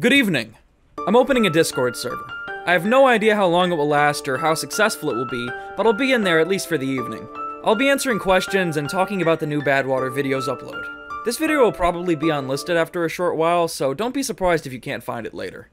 Good evening. I'm opening a Discord server. I have no idea how long it will last or how successful it will be, but I'll be in there at least for the evening. I'll be answering questions and talking about the new Badwater videos upload. This video will probably be unlisted after a short while, so don't be surprised if you can't find it later.